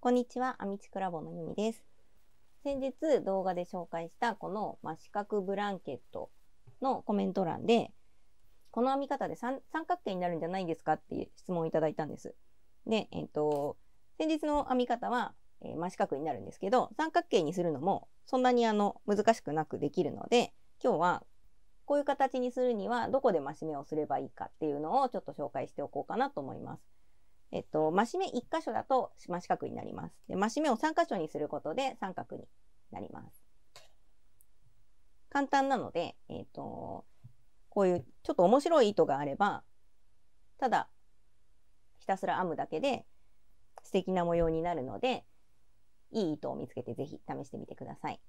こんにちは、アミチクラボのゆみです。先日動画で紹介したこの、まあ、四角ブランケットのコメント欄で、この編み方で三角形になるんじゃないですかっていう質問をいただいたんです。で、えっ、と、先日の編み方は、えー真四角になるんですけど、三角形にするのもそんなにあの難しくなくできるので、今日はこういう形にするにはどこで増し目をすればいいかっていうのをちょっと紹介しておこうかなと思います。えっと、増し目1箇所だと真四角になります。で、増し目を3箇所にすることで三角になります。簡単なので、えっと、こういうちょっと面白い糸があれば、ただひたすら編むだけで素敵な模様になるので、いい糸を見つけてぜひ試してみてください。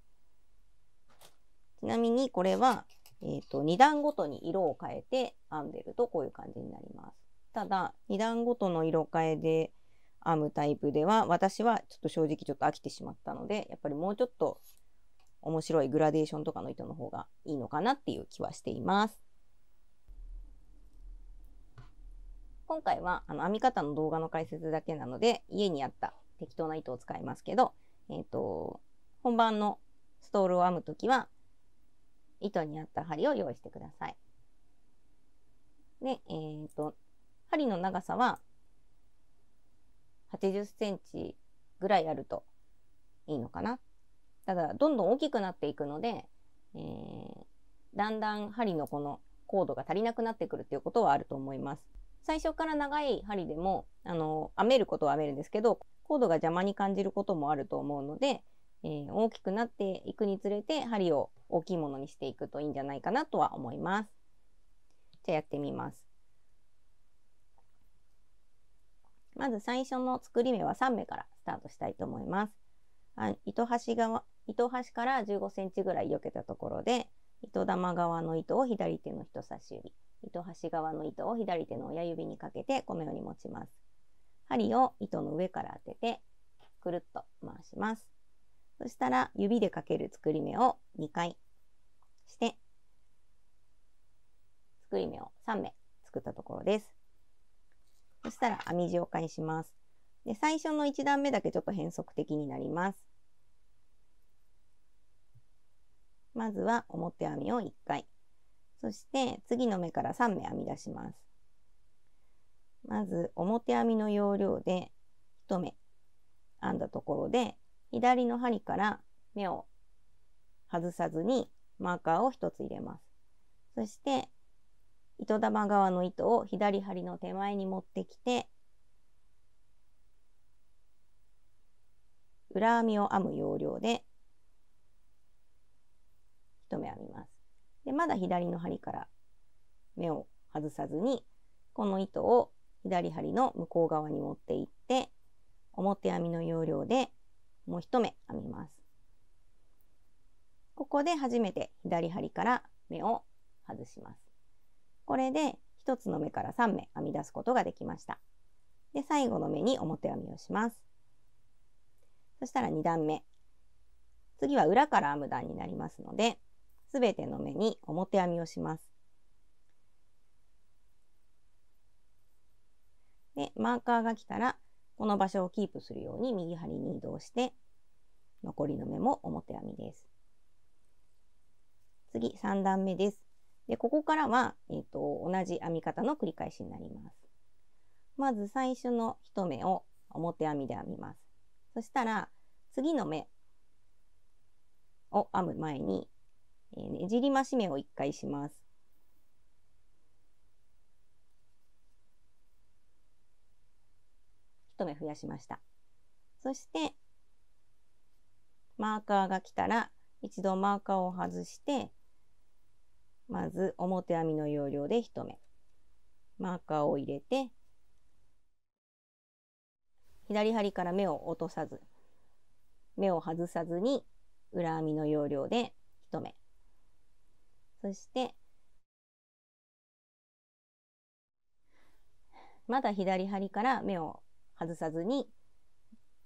ちなみにこれは、えっと2段ごとに色を変えて編んでるとこういう感じになります。ただ2段ごとの色変えで編むタイプでは私はちょっと正直ちょっと飽きてしまったのでやっぱりもうちょっと面白いグラデーションとかの糸の方がいいのかなっていう気はしています。今回はあの編み方の動画の解説だけなので家にあった適当な糸を使いますけど、えっ、と本番のストールを編むときは糸に合った針を用意してください。で、えっ、と針の長さは80センチぐらいあるといいのかな。ただ、どんどん大きくなっていくので、えーだんだん針のこのコードが足りなくなってくるっていうことはあると思います。最初から長い針でも、あの、編めることは編めるんですけど、コードが邪魔に感じることもあると思うので、えー大きくなっていくにつれて針を大きいものにしていくといいんじゃないかなとは思います。じゃあやってみます。まず最初の作り目は3目からスタートしたいと思います。あ糸端側、糸端から15センチぐらい避けたところで、糸玉側の糸を左手の人差し指、糸端側の糸を左手の親指にかけてこのように持ちます。針を糸の上から当てて、くるっと回します。そしたら指でかける作り目を2回して、作り目を3目作ったところです。そしたら編み地を返します。で、最初の1段目だけちょっと変則的になります。まずは表編みを1回。そして次の目から3目編み出します。まず表編みの要領で1目編んだところで、左の針から目を外さずにマーカーを1つ入れます。そして糸玉側の糸を左針の手前に持ってきて、裏編みを編む要領で一目編みます。で、まだ左の針から目を外さずに、この糸を左針の向こう側に持っていって、表編みの要領でもう一目編みます。ここで初めて左針から目を外します。これで1つの目から3目編み出すことができました。で、最後の目に表編みをします。そしたら2段目。次は裏から編む段になりますので、すべての目に表編みをします。で、マーカーが来たら、この場所をキープするように右針に移動して、残りの目も表編みです。次、3段目です。で、ここからは、えっ、と、同じ編み方の繰り返しになります。まず最初の1目を表編みで編みます。そしたら、次の目を編む前に、えーねじり増し目を1回します。1目増やしました。そして、マーカーが来たら、一度マーカーを外して、まず表編みの要領で1目。マーカーを入れて、左針から目を落とさず、目を外さずに裏編みの要領で1目。そして、まだ左針から目を外さずに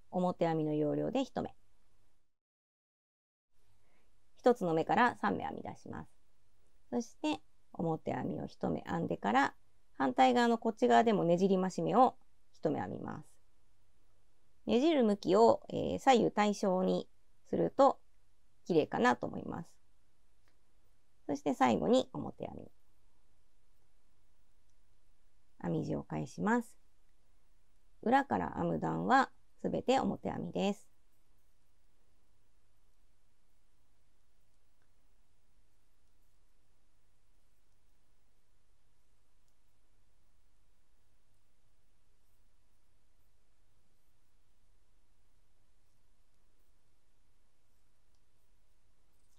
表編みの要領で1目。1つの目から3目編み出します。そして表編みを1目編んでから反対側のこっち側でもねじり増し目を1目編みます。ねじる向きを、えー、左右対称にすると綺麗かなと思います。そして最後に表編み。編み地を返します。裏から編む段はすべて表編みです。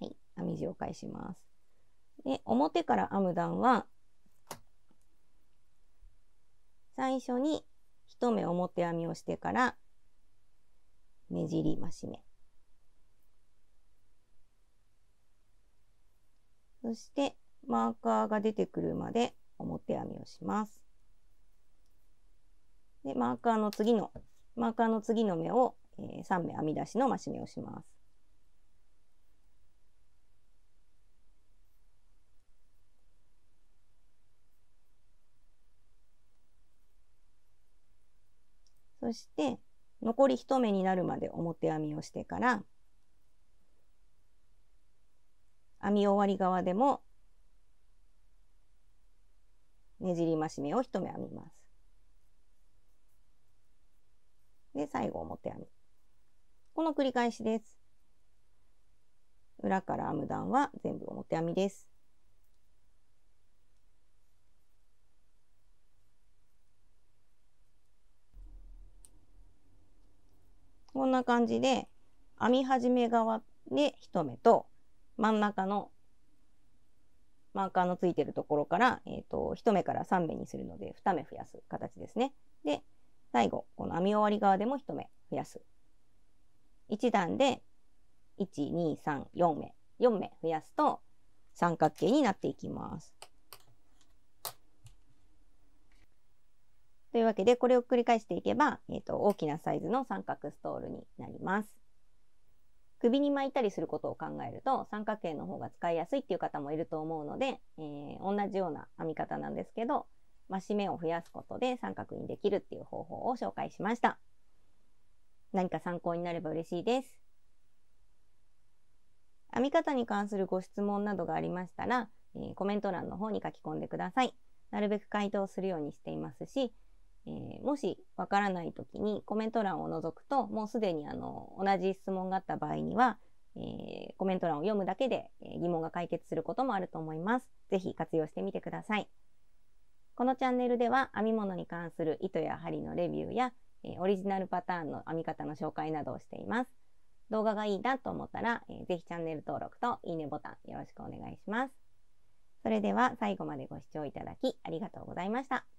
はい、編み地を返します。で、表から編む段は最初に一目表編みをしてからねじり増し目。そしてマーカーが出てくるまで表編みをします。でマーカーの次のマーカーの次の目を、えー、3目編み出しの増し目をします。そして残り1目になるまで表編みをしてから編み終わり側でもねじり増し目を1目編みます。で、最後表編み。この繰り返しです。裏から編む段は全部表編みです。こんな感じで編み始め側で1目と真ん中のマーカーのついてるところから、えーと、1目から3目にするので2目増やす形ですね。で最後この編み終わり側でも1目増やす。1段で1234目4目増やすと三角形になっていきます。というわけで、これを繰り返していけば、えーと、大きなサイズの三角ストールになります。首に巻いたりすることを考えると、三角形の方が使いやすいっていう方もいると思うので、えー、同じような編み方なんですけど、増し目を増やすことで三角にできるっていう方法を紹介しました。何か参考になれば嬉しいです。編み方に関するご質問などがありましたら、えー、コメント欄の方に書き込んでください。なるべく回答するようにしていますし、えー、もしわからないときにコメント欄を覗くと、もうすでにあの同じ質問があった場合には、えー、コメント欄を読むだけで、え疑問が解決することもあると思います。ぜひ活用してみてください。このチャンネルでは編み物に関する糸や針のレビューや、えオリジナルパターンの編み方の紹介などをしています。動画がいいなと思ったら、えー、ぜひチャンネル登録といいねボタンよろしくお願いします。それでは最後までご視聴いただきありがとうございました。